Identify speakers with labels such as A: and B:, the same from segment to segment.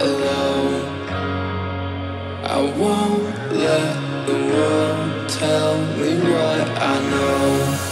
A: alone. I won't let the world tell me what I know.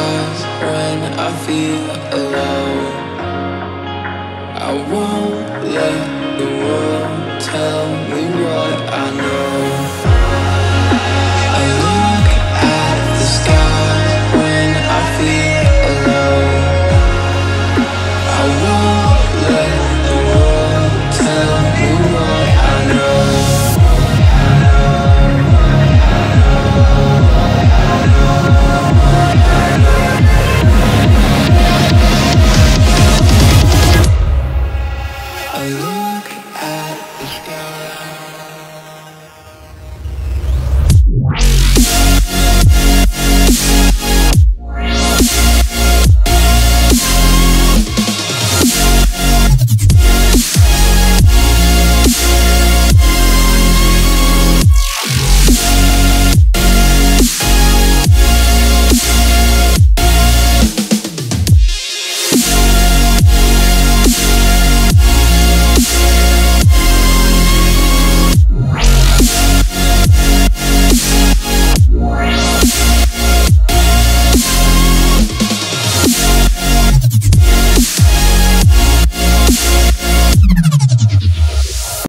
A: stars when I feel alone. I won't let the world tell me why.